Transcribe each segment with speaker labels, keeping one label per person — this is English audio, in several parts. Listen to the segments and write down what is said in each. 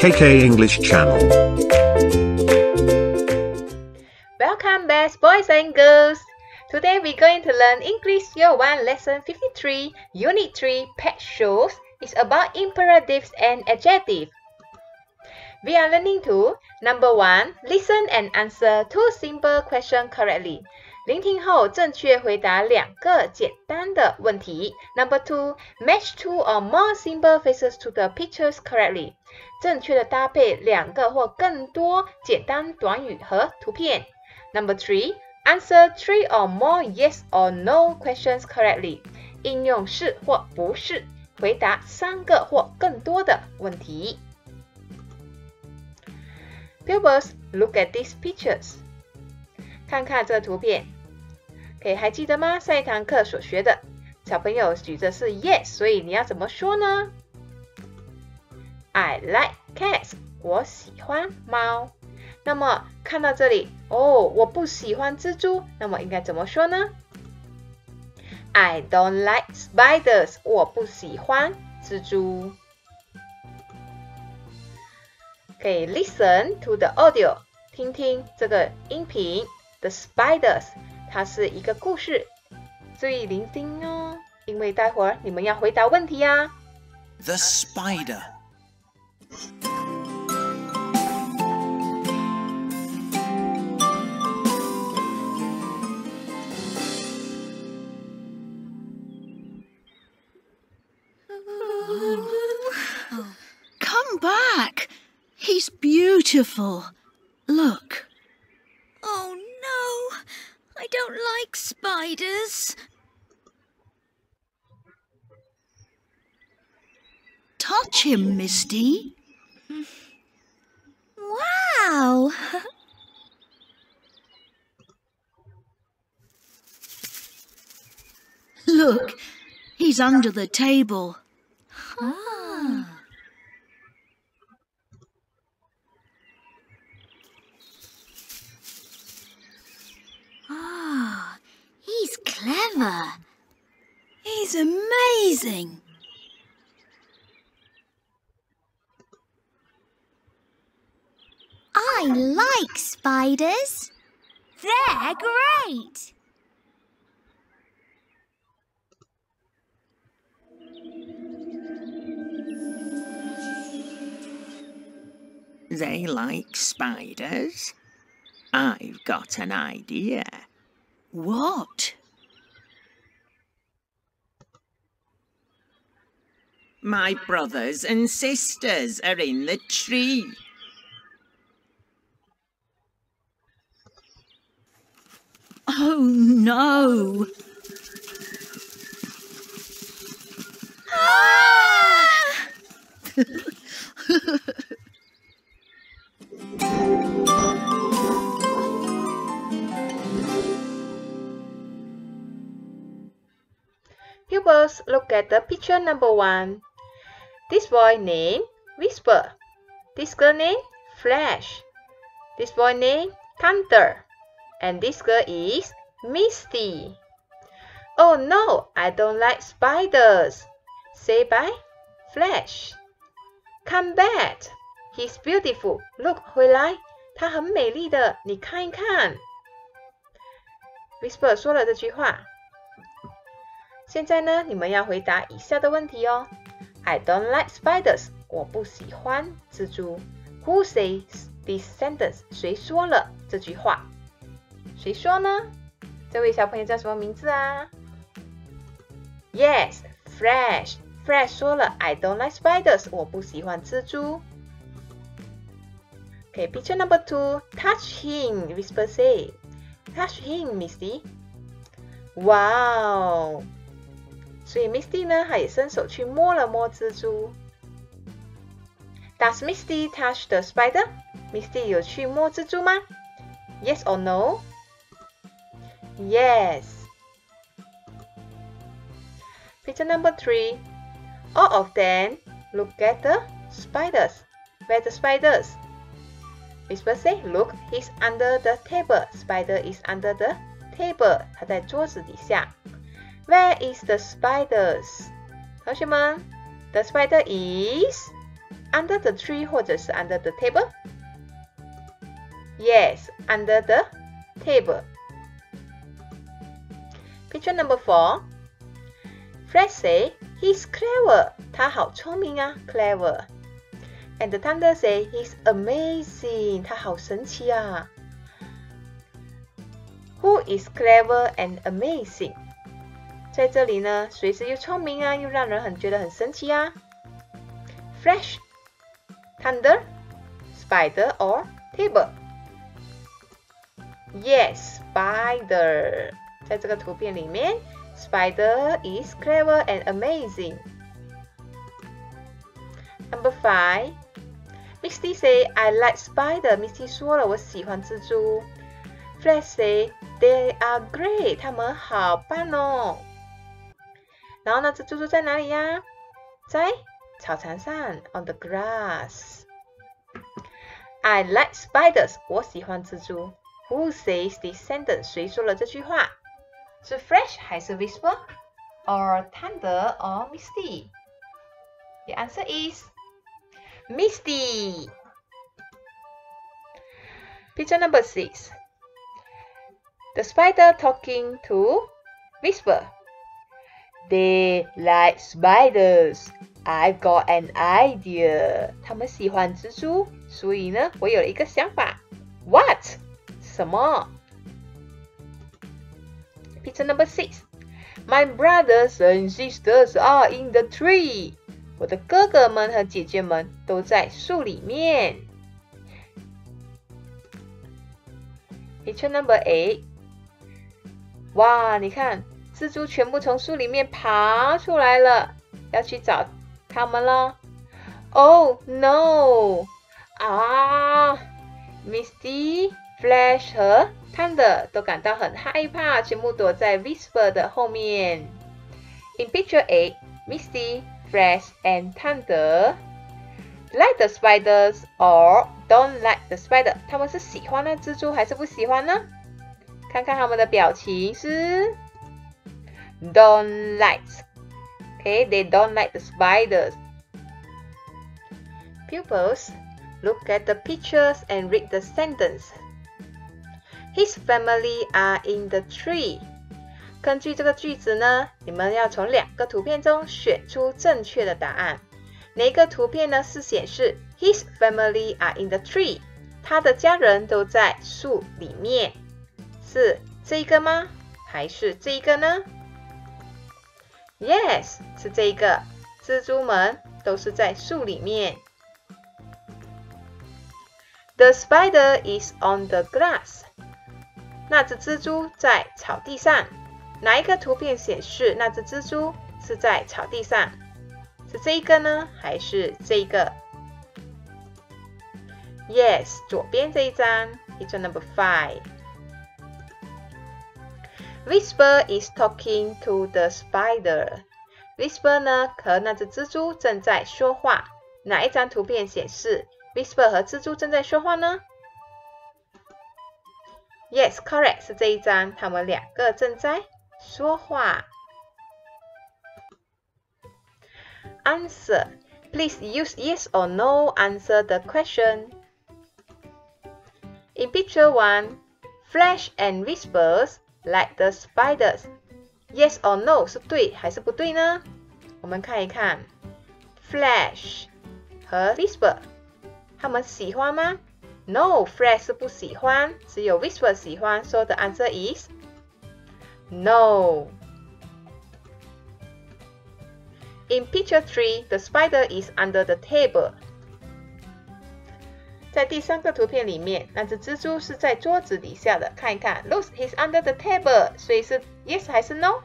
Speaker 1: KK English Channel.
Speaker 2: Welcome back, boys and girls. Today we're going to learn English Year 1 Lesson 53, Unit 3, Pet Shows. It's about imperatives and adjectives. We are learning to Number 1. Listen and answer two simple questions correctly. 聆听后正确回答两个简单的问题。Number two, match two or more simple faces to the pictures correctly. 正确的搭配两个或更多简单短语和图片。Number three, answer three or more yes or no questions correctly. 应用是或不是回答三个或更多的问题。Pupils, look at these pictures. 看看这图片。可以还记得吗？上一堂课所学的，小朋友举的是 yes，所以你要怎么说呢？I like cats，我喜欢猫。那么看到这里，哦，我不喜欢蜘蛛，那么应该怎么说呢？I don't like spiders，我不喜欢蜘蛛。可以 listen to the audio，听听这个音频，the spiders。它是一个故事，注意聆听哦，因为待会儿你们要回答问题呀。
Speaker 3: The spider.
Speaker 4: Come back. He's beautiful. Touch him, Misty.
Speaker 5: Wow!
Speaker 4: Look, he's under the table.
Speaker 5: Ah. Ah, he's clever. He's amazing. I like spiders. They're great.
Speaker 6: They like spiders? I've got an idea.
Speaker 4: What?
Speaker 6: My brothers and sisters are in the tree.
Speaker 4: Oh no!
Speaker 2: Pupils, look at the picture number one. This boy name Whisper. This girl name Flash. This boy name Thunder And this girl is Misty. Oh no, I don't like spiders. Say bye, Flash. Come back. He's beautiful. Look 回来，他很美丽的，你看一看。Whisper 说了这句话。现在呢，你们要回答以下的问题哦。I don't like spiders，我不喜欢蜘蛛。Who says this sentence？谁说了这句话？ 谁说呢？这位小朋友叫什么名字啊？Yes，Fresh。Fresh 说了，I don't like spiders，我不喜欢蜘蛛。Okay, picture number two. Touch him, Whisper say. Touch him, Misty. Wow. 所以 Misty 呢，她也伸手去摸了摸蜘蛛。Does Misty touch the spider? Misty 有去摸蜘蛛吗？Yes or no? Yes. Picture number three. All of them look at the spiders. Where the spiders? Whisper say, look, he's under the table. Spider is under the table. 它在桌子底下。Where is the spiders? 同学们， The spider is under the tree 或者是 under the table? Yes, under the table. Picture number four. Fred say he's clever. 他好聪明啊，clever. And the thunder say he's amazing. 他好神奇啊。Who is clever and amazing？在这里呢，谁是又聪明啊，又让人很觉得很神奇啊？Flash, thunder, spider or table? Yes, spider. 在这个图片里面，spider is clever and amazing. Number five. Misty say I like spider. Misty 说了，我喜欢蜘蛛。Fred say they are great. 他们好棒哦。然后呢，这蜘蛛在哪里呀？在草场上，on the grass. I like spiders. 我喜欢蜘蛛。Who says this sentence? 谁说了这句话？ 是 Fresh 还是 Whisper? Or Thunder or Misty? The answer is Misty. Picture number six. The spider talking to Whisper. They like spiders. I've got an idea. 他们喜欢蜘蛛，所以呢，我有了一个想法。What? 什么 ？Picture number six. My brothers and sisters are in the tree. 我的哥哥们和姐姐们都在树里面。Picture number eight. 哇，你看，蜘蛛全部从树里面爬出来了，要去找它们了。Oh no！啊，Misty、Flash 和 Thunder 都感到很害怕，全部躲在 Whisper 的后面。In picture eight, Misty, Flash, and Thunder like the spiders or don't like the spider。他们是喜欢那蜘蛛还是不喜欢呢？看看他们的表情是 don't like。Okay, they don't like the spiders. Pupils, look at the pictures and read the sentence. His family are in the tree. 根据这个句子呢，你们要从两个图片中选出正确的答案。哪个图片呢是显示 His family are in the tree？他的家人都在树里面，是这个吗？还是这个呢？Yes，是这个。蜘蛛们都是在树里面。The spider is on the grass。那只蜘蛛在草地上。哪一个图片显示那只蜘蛛是在草地上？是这一个呢，还是这一个？Yes，左边这一张，It's number five。Whisper is talking to the spider。Whisper 呢和那只蜘蛛正在说话。哪一张图片显示 Whisper 和蜘蛛正在说话呢 ？Yes，correct，是这一张，他们两个正在说话。Answer. Please use yes or no answer the question. In picture 1, Flash and Whispers like the spiders. Yes or no 是对还是不对呢？我们看一看，Flash 和 Whisper，他们喜欢吗 ？No，Flash 是不喜欢，只有 Whisper 喜欢。So the answer is no. In picture 3, the spider is under the table. 在第三个图片里面，那只蜘蛛是在桌子底下的。看一看，Looks he's under the table，所以是 yes 还是 no？Yes.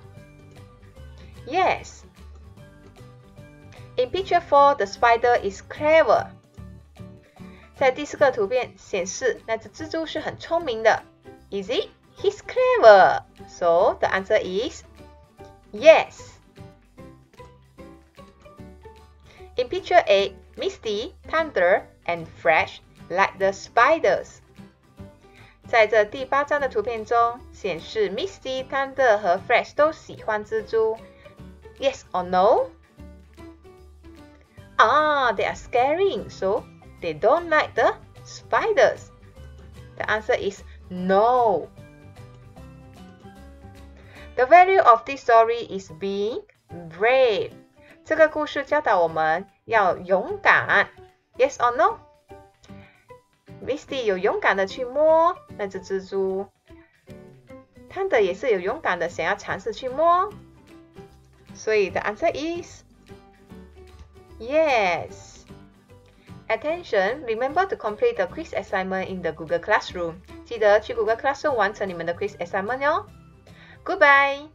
Speaker 2: In picture 4, the spider is clever. 在第四个图片显示，那只蜘蛛是很聪明的。Is it? He's clever. So the answer is yes. In picture 8, Misty, Thunder, and Fresh like the spiders. 在这第八张的图片中显示，Misty、Thunder 和 Fresh 都喜欢蜘蛛。Yes or no? Ah, they are scaring, so they don't like the spiders. The answer is no. The value of this story is being brave. 这个故事教导我们要勇敢。Yes or no? Misty 有勇敢的去摸那只蜘蛛，汤德也是有勇敢的想要尝试去摸。所以 the answer is yes. Attention! Remember to complete the quiz assignment in the Google Classroom. 记得去 Google Classroom 完成你们的 quiz assignment 哟。Goodbye.